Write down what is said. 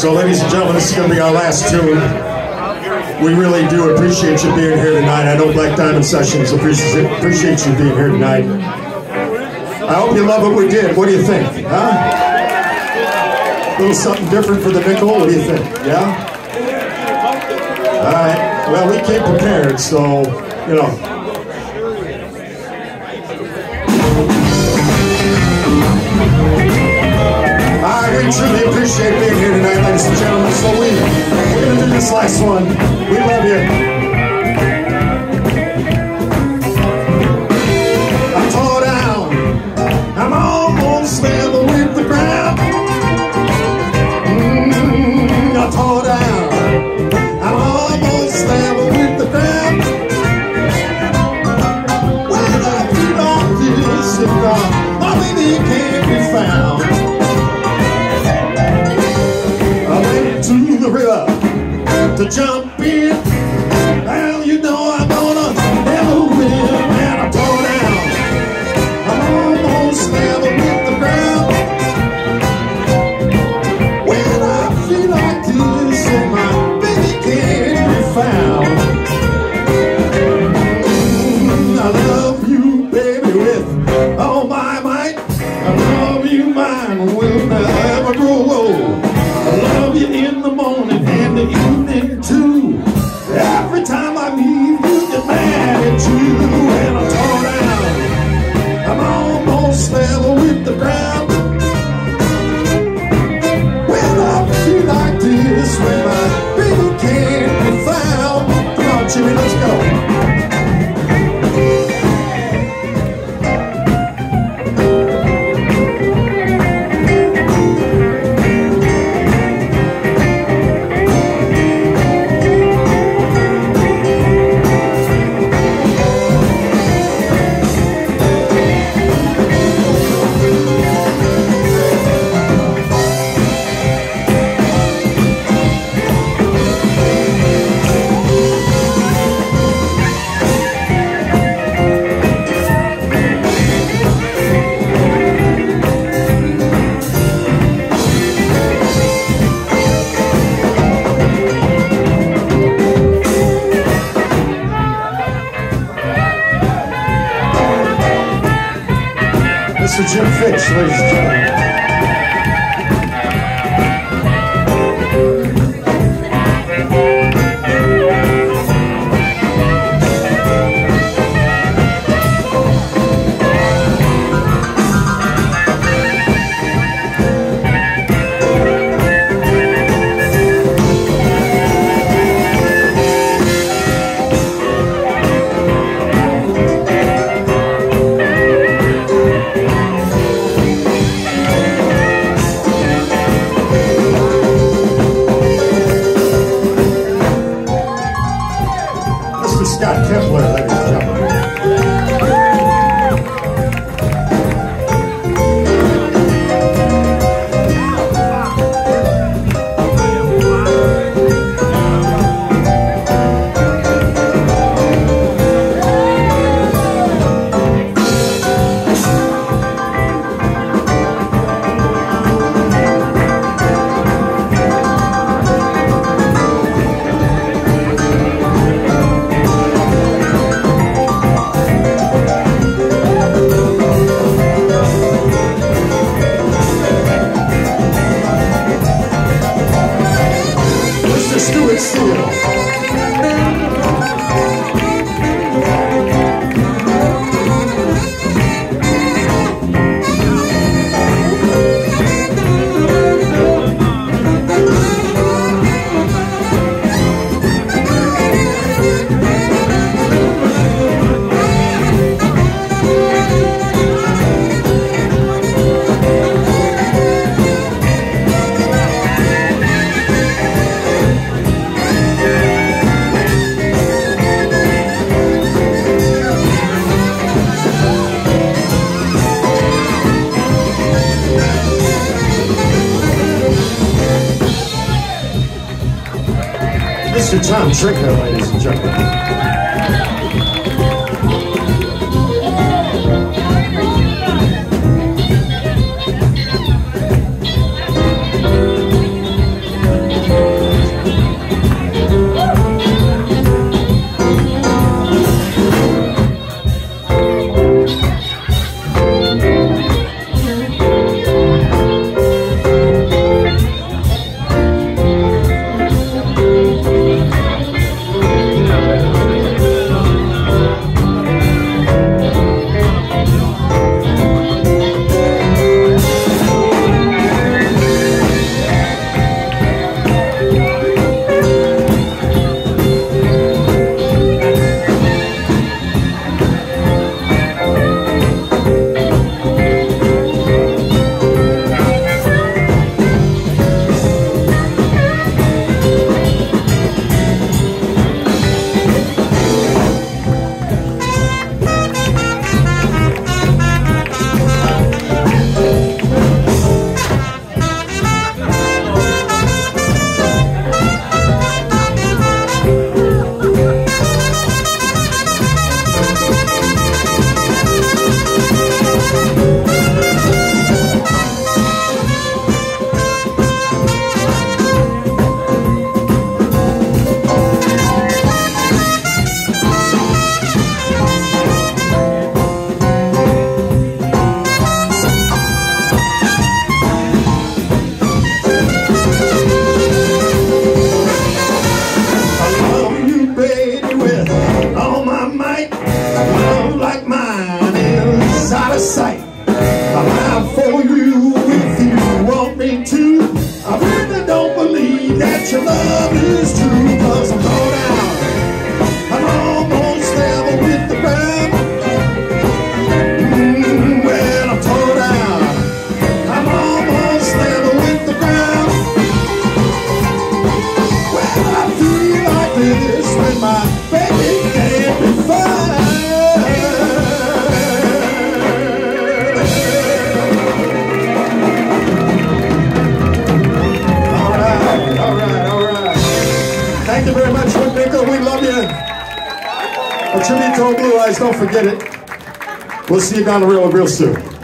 So, ladies and gentlemen, this is going to be our last tune. We really do appreciate you being here tonight. I know Black Diamond Sessions appreciate, appreciate you being here tonight. I hope you love what we did. What do you think? Huh? A little something different for the nickel. What do you think? Yeah? All right. Well, we came prepared, so, you know. Really truly appreciate being here tonight, ladies and gentlemen. So we, we're going to do this last one. We love you. Jump in. Well, you know I'm gonna never win. And I tore down. I'm almost level with the ground. When I feel like this, and my baby can't be found. Mm, I love you, baby, with all my might. I love you, mine will Mr. Jim Fitch, ladies and gentlemen. Mr. Tom Trinka, ladies and gentlemen. used to Tone Blue Eyes, don't forget it. We'll see you down the rail real soon.